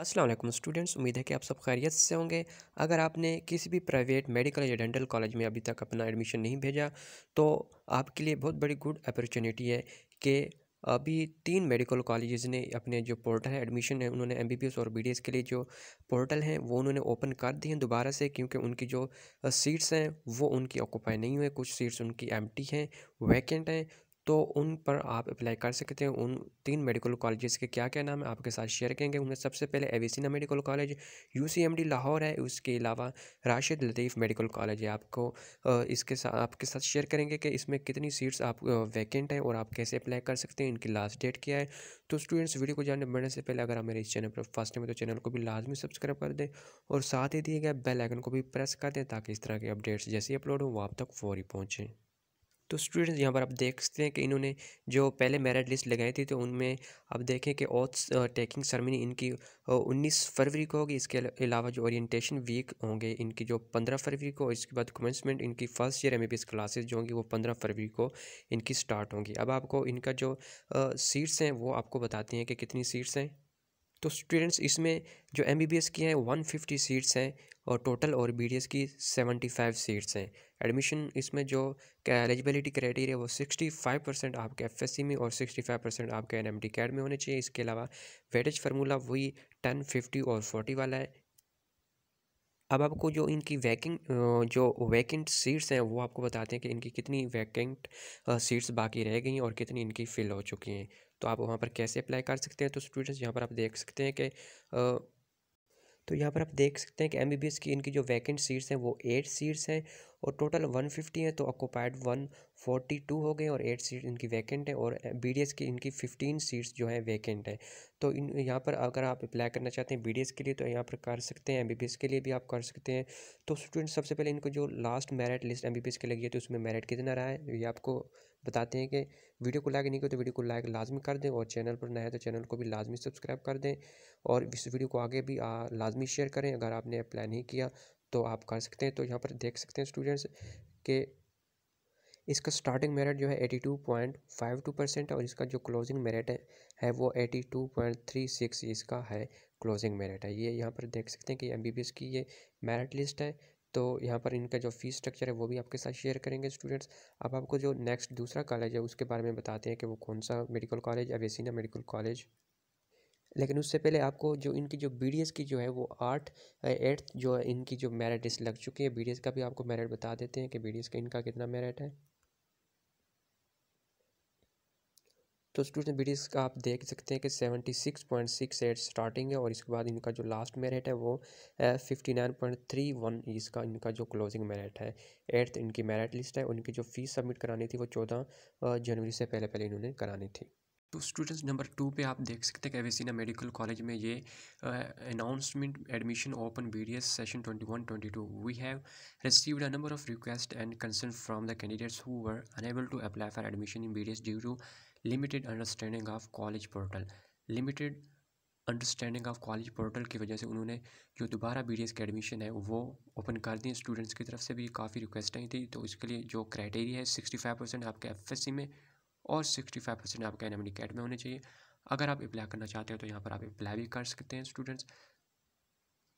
वालेकुम स्टूडेंट्स, उम्मीद है कि आप सब खैरियत से होंगे। अगर आपने किसी भी प्राइवेट मेडिकल या डेंटल कॉलेज में अभी तक अपना एडमिशन नहीं भेजा तो आपके लिए बहुत बड़ी गुड अपॉर्चुनिटी है कि अभी तीन मेडिकल कॉलेजेस ने अपने जो पोर्टल है, एडमिशन है, उन्होंने एमबीबीएस और बीडीएस के लिए जो पोर्टल हैं, वो उन्होंने ओपन कर दिए हैं दोबारा से, क्योंकि उनकी जो सीट्स हैं, वो उनकी ऑक्यूपाई नहीं हुए कुछ सीट्स उनकी एम्प्टी हैं, वैकेंट हैं। तो उन पर आप अप्लाई कर सकते हैं उन तीन मेडिकल कॉलेजेस के क्या क्या नाम है आपके साथ शेयर करेंगे। उनमें सबसे पहले Avicenna medical college UCMD Lahore है, उसके अलावा राशिद लतीफ़ मेडिकल कॉलेज है। आपको इसके साथ आपके साथ शेयर करेंगे कि इसमें कितनी सीट्स आप वैकेंट हैं और आप कैसे अप्लाई कर सकते हैं, इनकी लास्ट डेट क्या है। तो स्टूडेंट्स, वीडियो को जानने बढ़ने से पहले अगर आप मेरे इस चैनल पर फ़र्स्ट टाइम तो चैनल को भी लाजमी सब्सक्राइब कर दें और साथ ही दिए गए बेल आइकन को भी प्रेस कर दें ताकि इस तरह के अपडेट्स जैसे ही अपलोड हो वो आप तक फौरी पहुँचें। तो स्टूडेंट्स यहाँ पर आप देख सकते हैं कि इन्होंने जो पहले मेरिट लिस्ट लगाई थी तो उनमें आप देखें कि ओथ्स टेकिंग सरमनी इनकी उन्नीस फरवरी को होगी, इसके अलावा जो ओरिएंटेशन वीक होंगे इनकी, जो पंद्रह फरवरी को, इसके बाद कमेंसमेंट इनकी फ़र्स्ट ईयर एम क्लासेस जो होंगी, वो पंद्रह फरवरी को इनकी स्टार्ट होंगी। अब आपको इनका जो सीट्स हैं, वो आपको बताते हैं कि कितनी सीट्स हैं। तो स्टूडेंट्स इसमें जो एमबीबीएस की हैं वन फिफ्टी सीट्स हैं और टोटल और बी डी एस की सेवेंटी फाइव सीट्स हैं। एडमिशन इसमें जो एलिजिबिलिटी क्राइटेरिया वो सिक्सटी फाइव परसेंट आपके एफ़ एस सी में और सिक्सटी फाइव परसेंट आपके एन एम डी कैड में होने चाहिए। इसके अलावा वेटेज फार्मूला वही टेन फिफ्टी और फोर्टी वाला है। अब आपको जो इनकी वैकिंग जो वैकेंट सीट्स हैं, वो आपको बताते हैं कि इनकी कितनी वैकेंट सीट्स बाकी रह गई हैं और कितनी इनकी फ़िल हो चुकी हैं। तो आप वहाँ पर कैसे अप्लाई कर सकते हैं? तो स्टूडेंट्स, यहाँ पर आप देख सकते हैं कि तो यहाँ पर आप देख सकते हैं कि एमबीबीएस की इनकी जो वैकेंट सीट्स हैं, वो एट सीट्स हैं और टोटल वन फिफ्टी है तो ऑक्यूपाइड वन फोर्टी टू हो गए और एट सीट इनकी वैकेंट है और बी डी एस की इनकी फिफ्टीन सीट्स जो हैं वैकेंट है। तो इन, यहाँ पर अगर आप अप्लाई करना चाहते हैं बी डी एस के लिए तो यहाँ पर कर सकते हैं एम बी बी एस के लिए भी आप कर सकते हैं। तो स्टूडेंट सबसे पहले इनको जो लास्ट मेरिट लिस्ट एम के लगी है तो उसमें मेरिट कितना रहा है, ये आपको बताते हैं कि वीडियो को लाइक नहीं करो तो वीडियो को लाइक लाजमी कर दें और चैनल पर नया है तो चैनल को भी लाजमी सब्सक्राइब कर दें और इस वीडियो को आगे भी लाजमी शेयर करें। अगर आपने अप्लाई नहीं किया तो आप कर सकते हैं। तो यहाँ पर देख सकते हैं स्टूडेंट्स के इसका स्टार्टिंग मेरिट जो है eighty two point five two percent और इसका जो क्लोजिंग मेरिट है है वो eighty two point three six इसका है क्लोजिंग मेरिट है। ये यहाँ पर देख सकते हैं कि एम बी बी एस की ये मेरिट लिस्ट है। तो यहाँ पर इनका जो फ़ीस स्ट्रक्चर है वो भी आपके साथ शेयर करेंगे स्टूडेंट्स अब आपको जो नेक्स्ट दूसरा कॉलेज है उसके बारे में बताते हैं कि वो कौन सा मेडिकल कॉलेज है वेसिना मेडिकल कॉलेज लेकिन उससे पहले आपको जो इनकी जो बीडीएस की जो है वो आठ एट्थ जो है इनकी जो मेरिट लिस्ट लग चुकी है। बीडीएस का भी आपको मेरिट बता देते हैं कि बीडीएस का इनका कितना मेरिट है। तो स्टूडेंट बीडीएस का आप देख सकते हैं कि seventy six point six eight starting है और इसके बाद इनका जो लास्ट मेरिट है वो fifty nine point three one इसका इनका जो क्लोजिंग मेरिट है। एट्थ इनकी मेरिट लिस्ट है उनकी जो फ़ीस सबमिट करानी थी वो चौदह जनवरी से पहले पहले इन्होंने करानी थी। तो स्टूडेंट्स नंबर टू पे आप देख सकते हैं कि मेडिकल कॉलेज में ये announcement admission open B D S session twenty one twenty two we have received a number of request and concern from the candidates who were unable to apply for admission in B D S due to limited understanding of college portal limited understanding of college portal की वजह से उन्होंने जो दोबारा B D S की admission है, वो open कर दी। स्टूडेंट्स की तरफ़ से भी काफ़ी रिक्वेस्ट आई थी तो इसके लिए जो क्राइटेरिया है सिक्सटी फाइव परसेंट आपके एफ़ एस सी में और सिक्सटी फाइव परसेंट आपका एन एम कैट में होने चाहिए। अगर आप अप्लाई करना चाहते हो तो यहाँ पर आप अप्लाई भी कर सकते हैं स्टूडेंट्स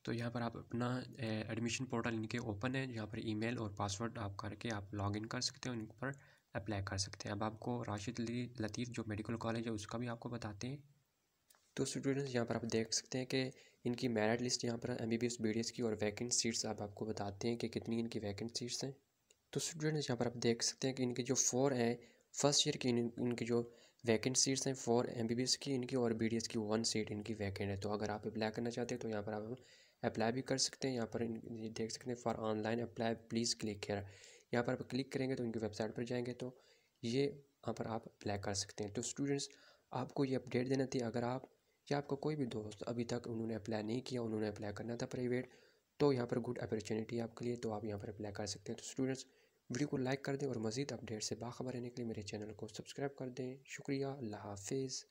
तो यहाँ पर आप अपना एडमिशन पोर्टल इनके ओपन है। यहाँ पर ईमेल और पासवर्ड आप करके आप लॉगिन कर सकते हैं, इन पर अप्लाई कर सकते हैं। अब आपको राशिद लतीफ़ जो मेडिकल कॉलेज है उसका भी आपको बताते हैं। तो स्टूडेंट्स यहाँ पर आप देख सकते हैं कि इनकी मेरिट लिस्ट यहाँ पर M B B S B D S की और वैकेंट सीट्स आप आपको बताते हैं कि कितनी इनकी वैकेंट सीट्स हैं। तो स्टूडेंट्स यहाँ पर आप देख सकते हैं कि इनके जो फोर हैं फ़र्स्ट ईयर की इन, इनकी जो वैकेंट सीट्स हैं फॉर एमबीबीएस की इनकी और बीडीएस की वन सीट इनकी वैकेंट है। तो अगर आप अप्लाई करना चाहते हैं तो यहाँ पर आप अप्लाई भी कर सकते हैं। यहाँ पर देख सकते हैं for online apply please click here यहाँ पर आप क्लिक करेंगे तो इनकी वेबसाइट पर जाएँगे तो ये यहाँ पर आप अप्लाई कर सकते हैं। तो स्टूडेंट्स आपको ये अपडेट देना थी अगर आप या आपका कोई भी दोस्त अभी तक उन्होंने अप्लाई नहीं किया उन्होंने अप्लाई करना था प्राइवेट तो यहाँ पर गुड अपॉर्चुनिटी आपके लिए तो आप यहाँ पर अप्लाई कर सकते हैं। तो स्टूडेंट्स वीडियो को लाइक कर दें और मज़ीद अपडेट से बाखबर रहने के लिए मेरे चैनल को सब्सक्राइब कर दें। शुक्रिया, अल्लाह हाफिज़।